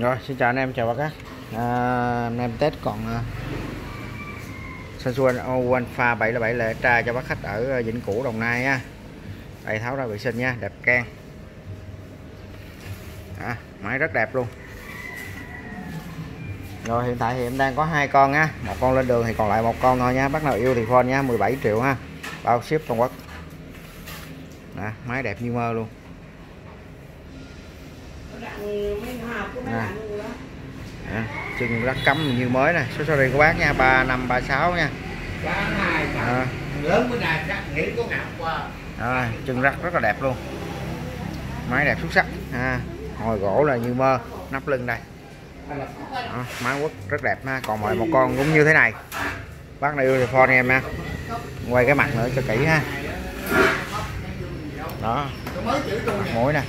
Rồi, xin chào anh em, chào bác các à, Anh em Tết còn uh, Sunshine Alpha 77 là tra cho bác khách ở à, Vĩnh Cửu, Đồng Nai nha Đây tháo ra vệ sinh nha, đẹp can. À, Máy rất đẹp luôn. Rồi hiện tại thì em đang có hai con nha Một con lên đường thì còn lại một con thôi nha. Bác nào yêu thì phone nha, 17 triệu ha. Bao ship toàn quốc. Đó, Máy đẹp như mơ luôn à. À, chừng rất cắm như mới này số sorry của bác nha 3536 nha. À. à, chân rắc rất là đẹp luôn. Máy đẹp xuất sắc. À, hồi gỗ là như mơ nắp lưng đây. À, máy quất rất đẹp ha. Còn mọi một con cũng như thế này. Bác này yêu thì phone em nha. Quay cái mặt nữa cho kỹ ha. Đó mũi nè.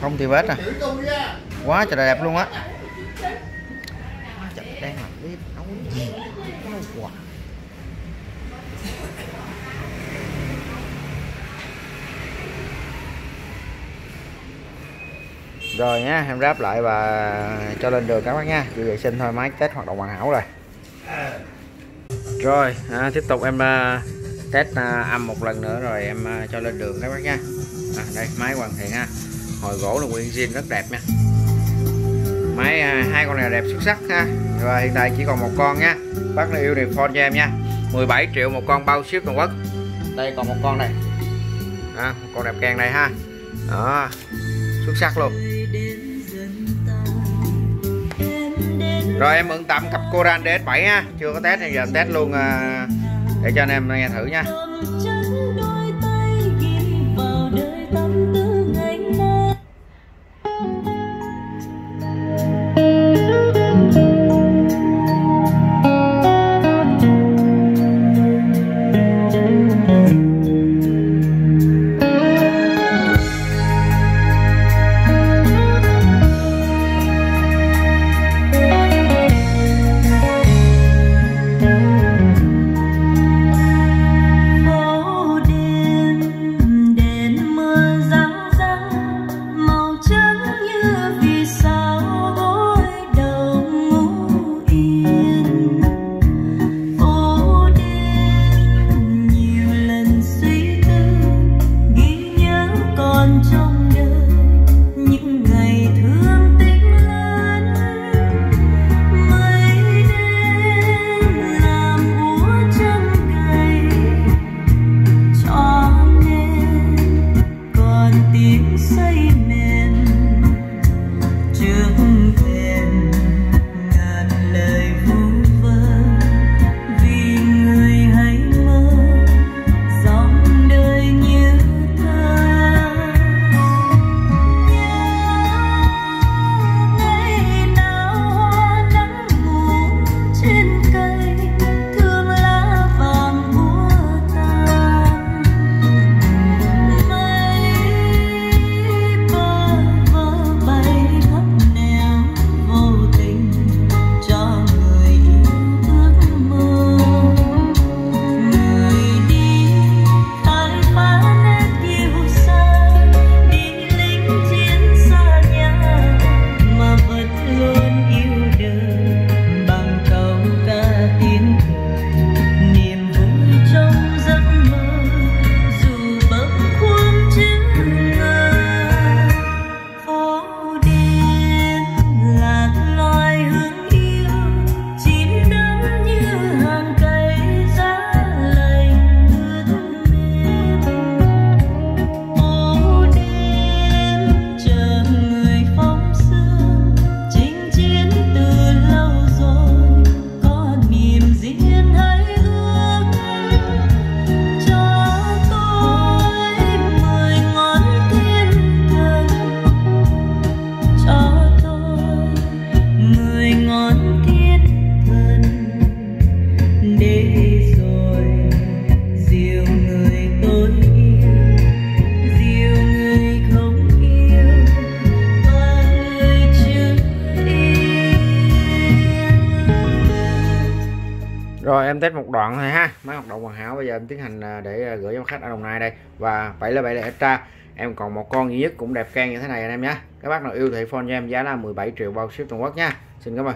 Không thì vết à. Quá trời đẹp luôn á. Đang làm clip nấu gì? Nấu quà. Rồi nhá em ráp lại và cho lên đường các bác nha. Chỉ vệ sinh thôi máy test hoạt động hoàn hảo rồi. Rồi à, tiếp tục em uh, test à, âm một lần nữa rồi em à, cho lên đường các bác nha. À, đây máy hoàn thiện ha. Hồi gỗ là nguyên zin rất đẹp nha. Máy à, hai con này đẹp xuất sắc ha. Và hiện tại chỉ còn một con nha. Bác nào yêu thì phone cho em nha. 17 triệu một con bao ship toàn quốc. Đây còn một con này. À, một con đẹp càng này ha. Đó xuất sắc luôn. Rồi em mượn tạm cặp Coran DS7 ha. Chưa có test thì giờ test luôn à, để cho anh em nghe thử nha. Rồi em test một đoạn thôi ha. Máy hoạt động hoàn hảo. Bây giờ em tiến hành à, để à, gửi cho khách ở Đồng Nai đây. Và vậy là 7 là extra. Em còn một con duy nhất cũng đẹp can như thế này anh em nhé. Các bác nào yêu thì phone cho em giá là 17 triệu bao ship toàn quốc nha. Xin cảm ơn.